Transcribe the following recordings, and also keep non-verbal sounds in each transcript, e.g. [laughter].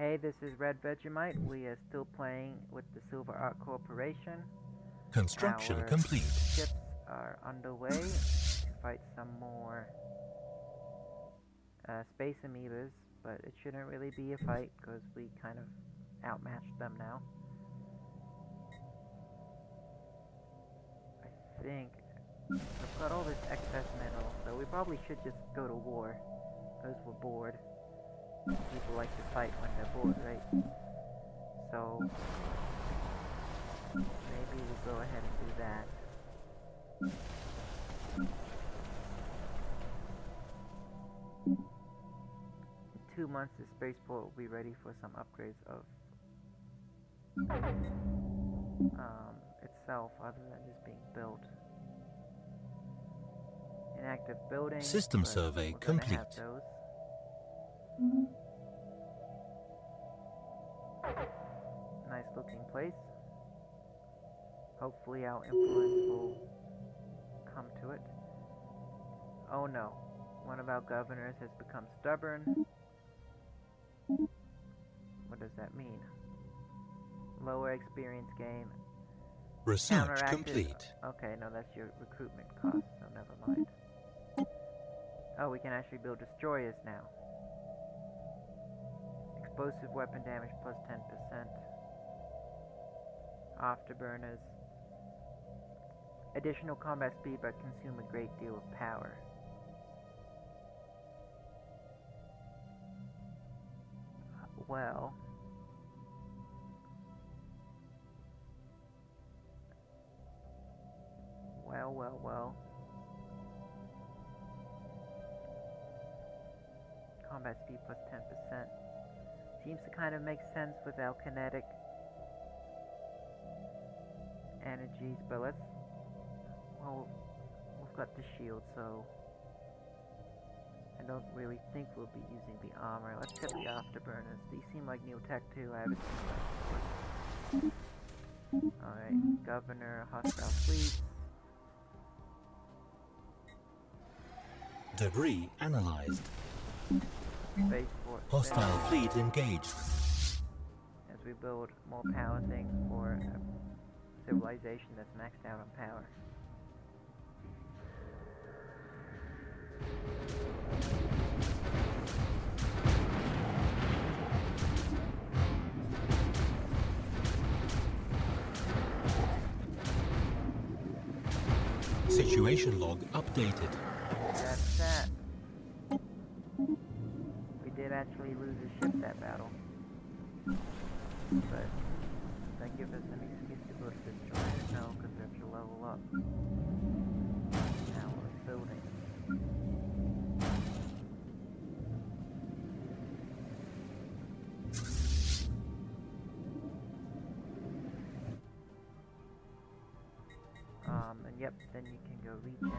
Hey, this is Red Vegemite. We are still playing with the Silver Ark Corporation. Construction Our complete. Ships are underway to fight some more uh, space amoebas, but it shouldn't really be a fight because we kind of outmatched them now. I think we've got all this excess metal, so we probably should just go to war because we're bored. People like to fight when they're bored, right? So maybe we'll go ahead and do that. In two months, the spaceport will be ready for some upgrades of um, itself, other than just being built. Inactive buildings. System survey we're gonna have complete. Nice looking place. Hopefully our influence will come to it. Oh no. One of our governors has become stubborn. What does that mean? Lower experience gain. Research complete. Okay, no, that's your recruitment cost, so never mind. Oh, we can actually build destroyers now. Explosive weapon damage plus 10%. Afterburners. Additional combat speed but consume a great deal of power. Well. Well, well, well. Combat speed plus 10%. Seems to kind of make sense with our kinetic energies, but let's. Well, we've got the shield, so. I don't really think we'll be using the armor. Let's get the afterburners. These seem like new tech too. I haven't seen them before. Alright, Governor, hostile fleet. Debris analyzed. Spaceport. Hostile fleet engaged. As we build more power things for civilization that's maxed out on power. Situation log updated. That's that. We did actually lose a ship that battle. But that gives us an excuse to go to destroy it now because we have to level up. Now we're building. Um, and yep, then you can go regen.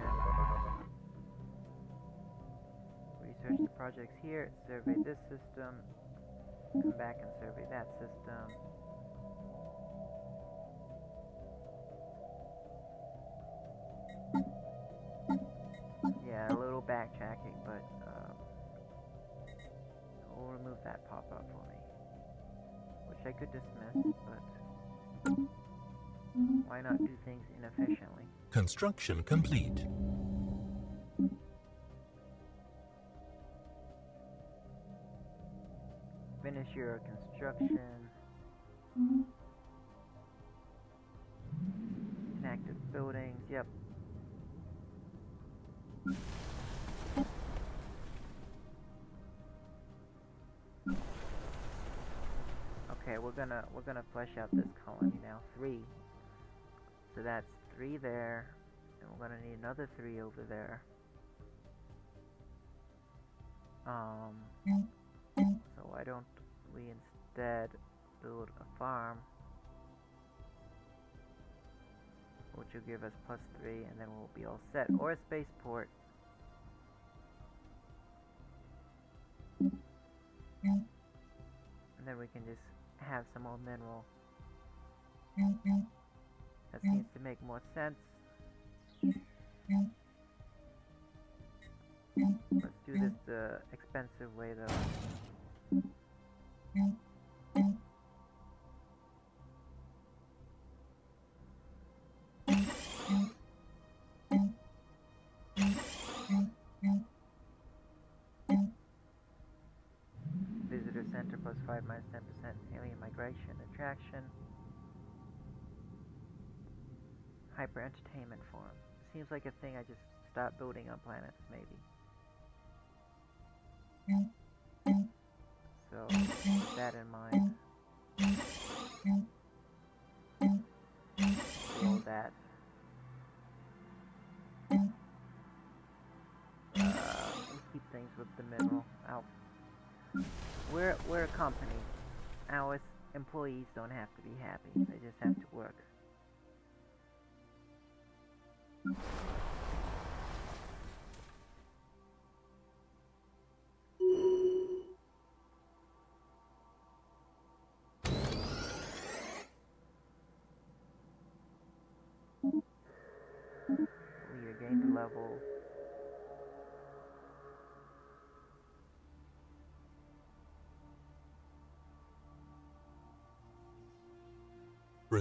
Research the projects here, survey this system, come back and survey that system. Backtracking, but um, we'll remove that pop-up for me. Which I could dismiss, but why not do things inefficiently? Construction complete. Finish your construction. Inactive buildings, yep. Gonna we're gonna flesh out this colony now. Three. So that's three there, and we're gonna need another three over there. Um. So why don't we instead build a farm, which will give us plus three, and then we'll be all set, or a spaceport. And then we can just have some more mineral. That seems to make more sense. Let's do this the expensive way though. Center plus 5 minus 10% alien migration attraction. Hyper entertainment forum. Seems like a thing I just start building on planets, maybe. So, with that in mind, all that. Uh, keep things with the middle. Our, we're, we're a company. Our employees don't have to be happy. They just have to work. A level.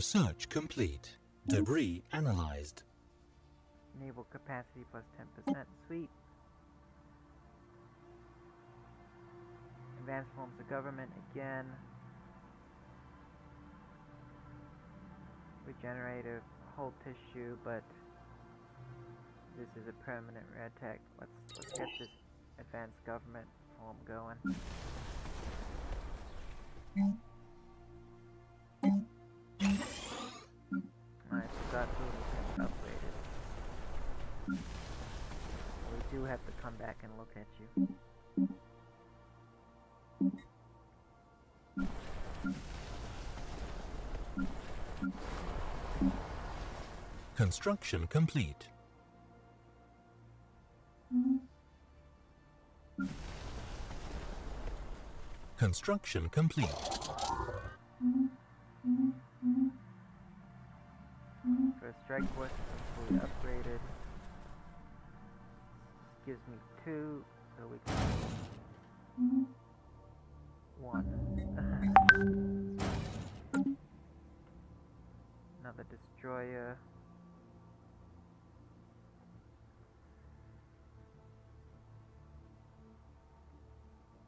Research complete. Debris analyzed. Naval capacity plus 10%. Sweet. Advanced forms of government again. Regenerative hull tissue, but this is a permanent red tech. Let's let's get this advanced government form going. Come back and look at you. Construction complete. Construction complete. First strike force is fully upgraded. Gives me two, so we can one. [laughs] Another destroyer.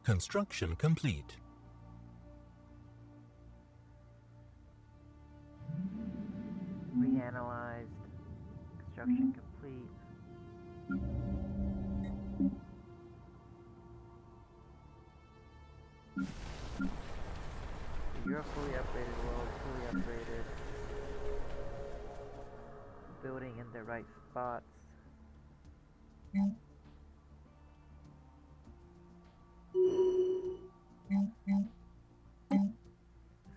Construction complete. Reanalyzed. Construction complete. In the right spots.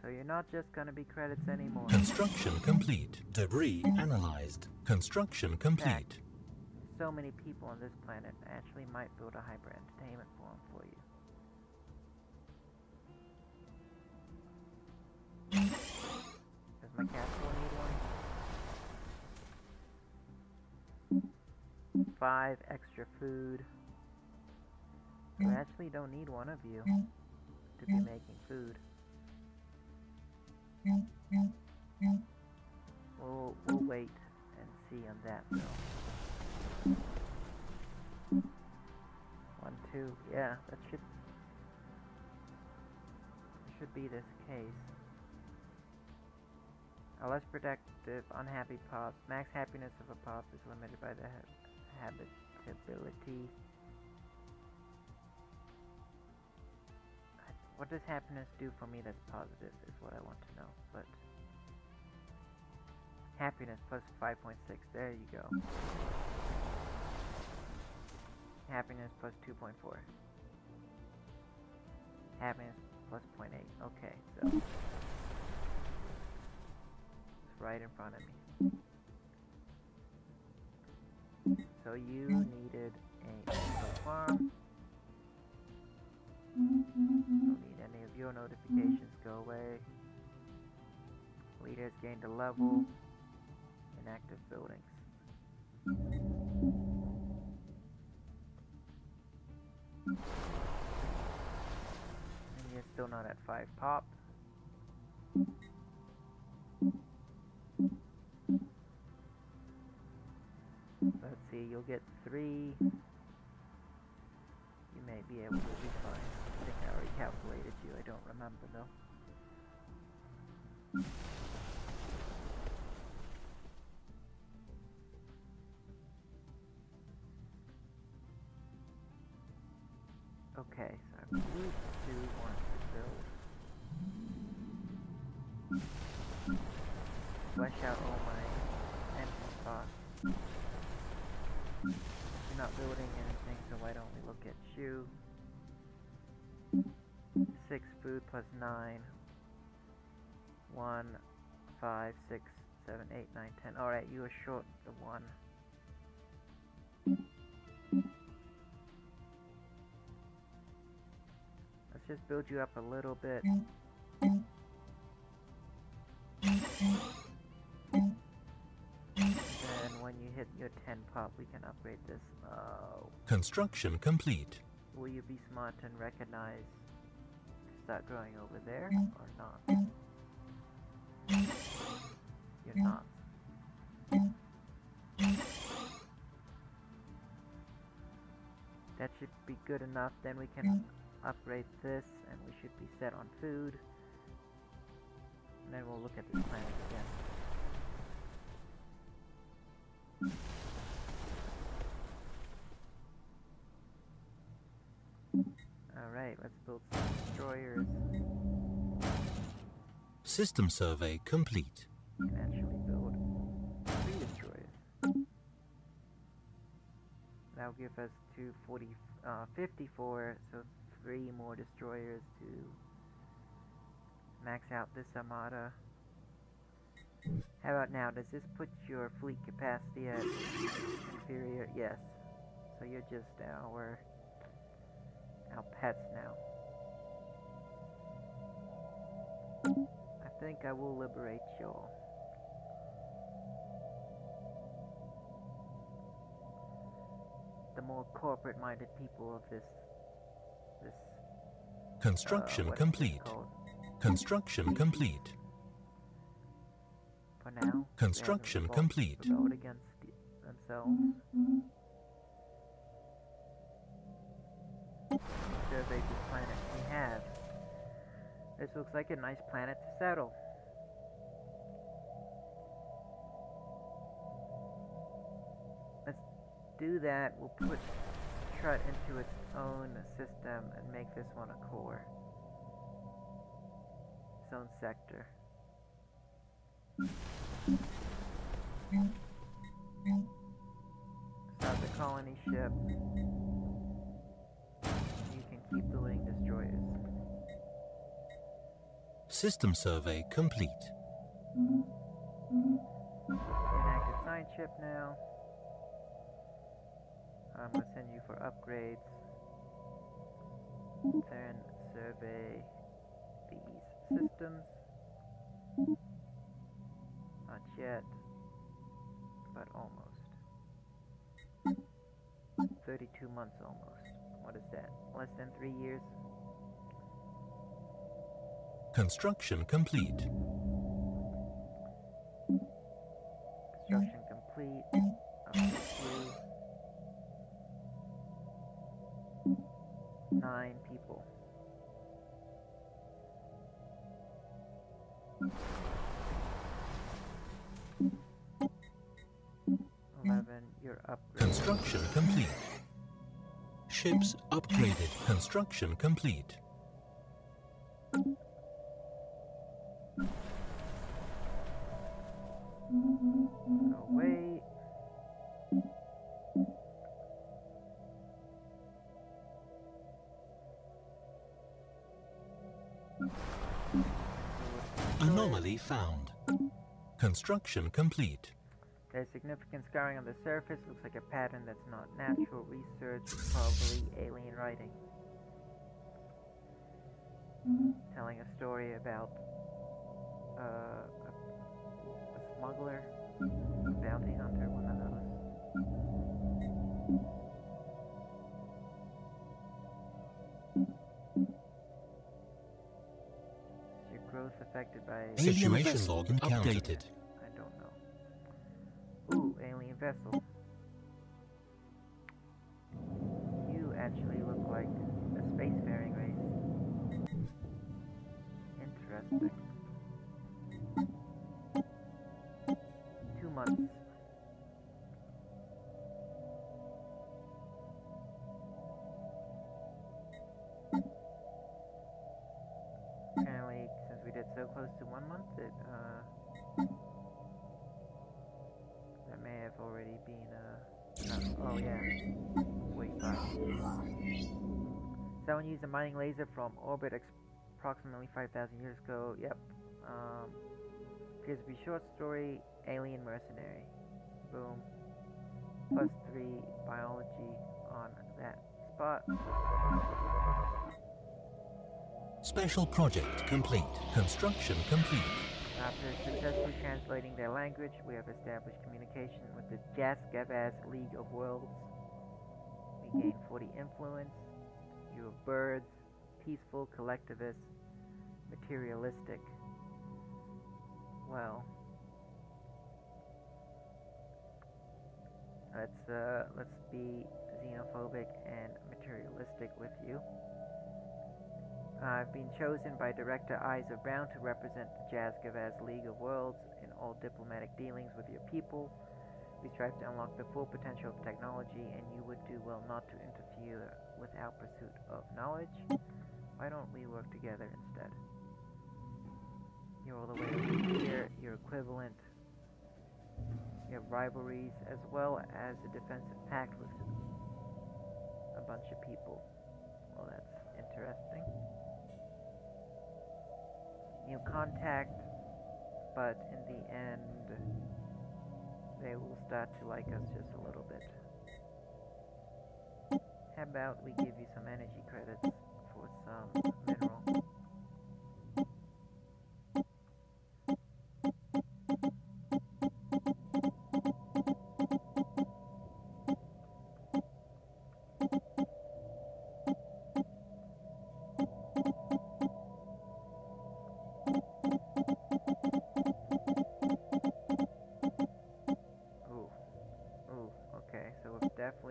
So you're not just gonna be credits anymore. Construction complete. Debris analyzed. Construction complete. so many people on this planet actually might build a hyper entertainment forum for you. Does my castle need one? Five extra food. We actually don't need one of you to be making food. We'll, we'll wait and see on that though. One, two, yeah, that should should be this case. A less productive, unhappy pops. Max happiness of a pop is limited by the ha habitability. What does happiness do for me that's positive is what I want to know, but happiness plus 5.6, there you go. Happiness plus 2.4. Happiness plus 0.8. Okay, so it's right in front of me. So you mm. needed a farm. Don't need any of your notifications. Go away. Leaders gained a level. Inactive buildings. And you're still not at 5 pop. See, you'll get 3. You may be able to be fine. I think I already calculated you. I don't remember though. Food plus nine. One, five, six, seven, eight, nine, ten. Alright, you are short the one. Let's just build you up a little bit. Then when you hit your 10 pop, we can upgrade this. Oh. Construction complete. Will you be smart and recognize start growing over there or not? You're not. That should be good enough. Then we can upgrade this and we should be set on food. And then we'll look at this planet again. Alright, let's build some destroyers. System survey complete. We can actually build three destroyers. That'll give us 240, uh, 54, so three more destroyers to max out this armada. How about now? Does this put your fleet capacity at inferior? Yes. So you're just our our pets now. I think I will liberate y'all. The more corporate-minded people of this this Construction uh, what is it complete. Construction complete. For now, Construction complete. rebelled against themselves. Survey this planet we have. This looks like a nice planet to settle. Let's do that. We'll put Trut into its own system and make this one a core. Its own sector. Start the colony ship. System survey complete. Ship now. I'm gonna send you for upgrades. Then survey these systems. Not yet, but almost. 32 months almost. What is that? Less than three years? Construction complete. Construction complete. Upgrade. Nine people. Eleven, you're upgraded. Construction complete. Ships upgraded. Construction complete. Anomaly found. Construction complete. There's significant scarring on the surface. Looks like a pattern that's not natural. Research probably alien writing. Telling a story about uh, a, a smuggler, bounty hunter, those affected by situation log updated. I don't know. Ooh, alien vessel. You actually look like a spacefaring race. Interesting. Oh yeah, 45. Someone used a mining laser from orbit approximately 5,000 years ago. Yep. Um, appears to be short story, alien mercenary. Boom. Plus three biology on that spot. Special project complete. Construction complete. After successfully translating their language, we have established communication with the Jas Gavaz League of Worlds. We gain 40 influence. You are birds, peaceful, collectivist, materialistic. Well, let's uh, let's be xenophobic and materialistic with you. I've been chosen by Director of Brown to represent the Jas Gavaz League of Worlds in all diplomatic dealings with your people. We strive to unlock the full potential of technology, and you would do well not to interfere with our pursuit of knowledge. Why don't we work together instead? You're all the way here, your equivalent. You have rivalries as well as a defensive pact with a bunch of people. Well, that's interesting. You contact, but in the end, they will start to like us just a little bit. How about we give you some energy credits for some mineral?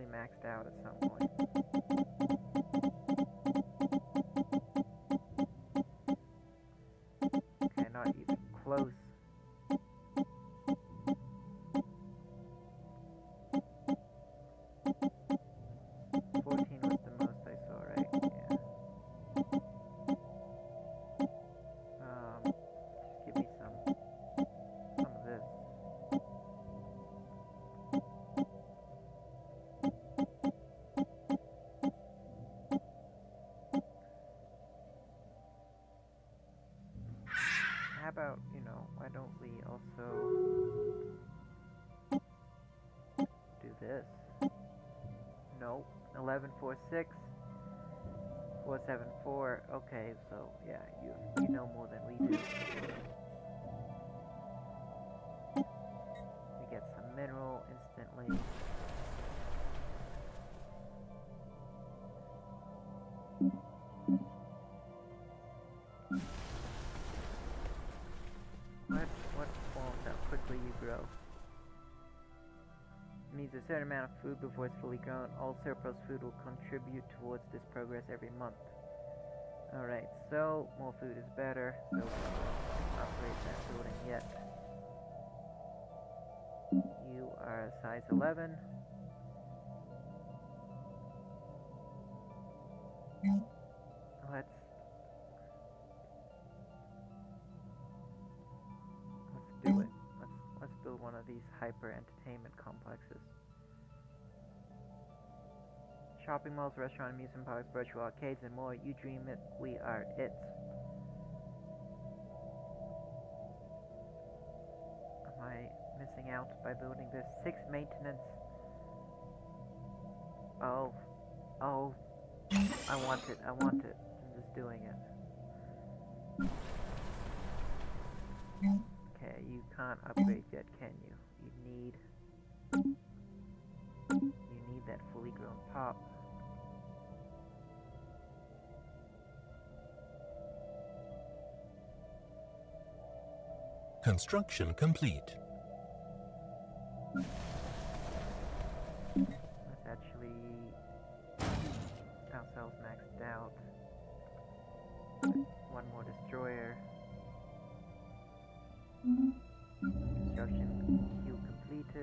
Maxed out at some point. 1146 474. Okay, so yeah, you you know more than we do. We get some mineral instantly. What what forms how quickly you grow? Needs a certain amount of food before it's fully grown. All surplus food will contribute towards this progress every month. Alright, so more food is better, so we won't upgrade that building yet. You are size 11. Let's let's hyper entertainment complexes. Shopping malls, restaurants, amusement parks, virtual arcades, and more. You dream it, we are it. Am I missing out by building this? Six maintenance. Oh. Oh. I want it. I want it. I'm just doing it. Okay, you can't upgrade yet, can you? You need... You need that fully grown pop. Construction complete. Let's actually ourselves maxed out. One more destroyer.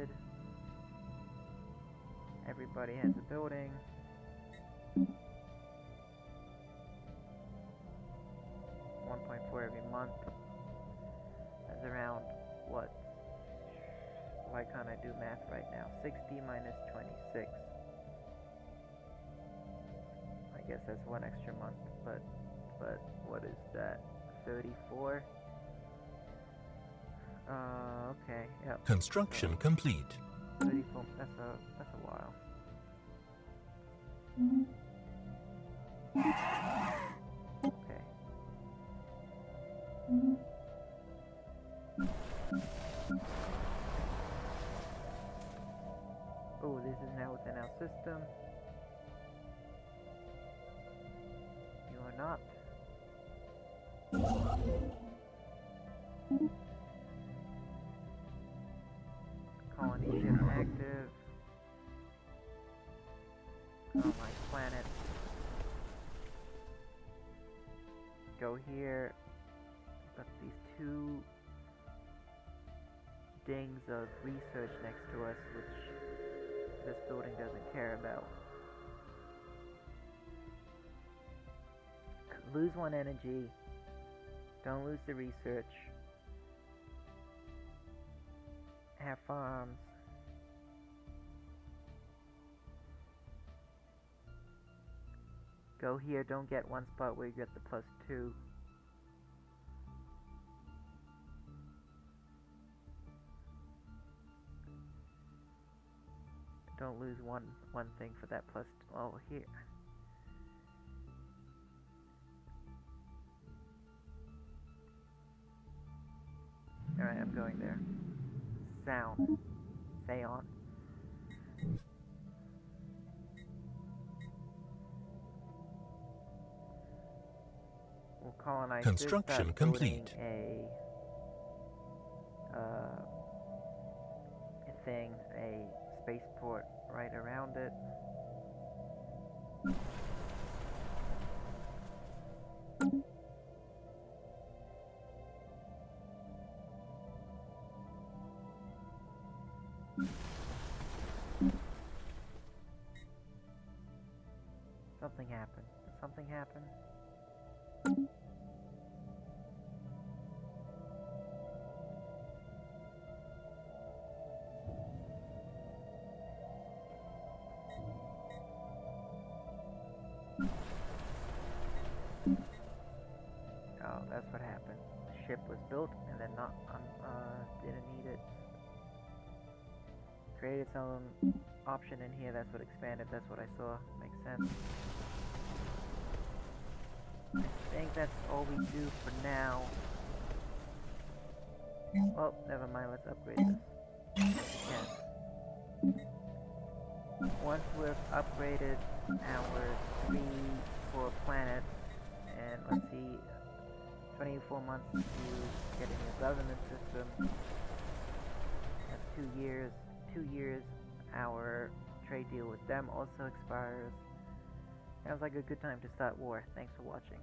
Completed. Everybody has a building. One point four every month. That's around what? Why can't I do math right now? 60 minus 26. I guess that's one extra month, but but what is that? 34? Uh, okay, yep. Construction complete. 34, that's a, that's a while. Okay. Oh, this is now within our system. You are not. Go here. Got these two dings of research next to us, which this building doesn't care about. Lose one energy. Don't lose the research. Have farms. Go here, don't get one spot where you get the plus two. Don't lose one one thing for that plus two. Oh, here. Alright, I'm going there. Sound. Say on. Construction complete. A, uh, a thing, a spaceport right around it. Something happened. Did something happen? That's what happened. The ship was built and then not um, uh, didn't need it. Create its own option in here. That's what expanded. That's what I saw. Makes sense. I think that's all we do for now. Oh, never mind. Let's upgrade this. Yes. Once we've upgraded our three, four planets, and let's see, 24 months to get a new government system. That's two years. Two years, our trade deal with them also expires. Sounds like a good time to start war. Thanks for watching.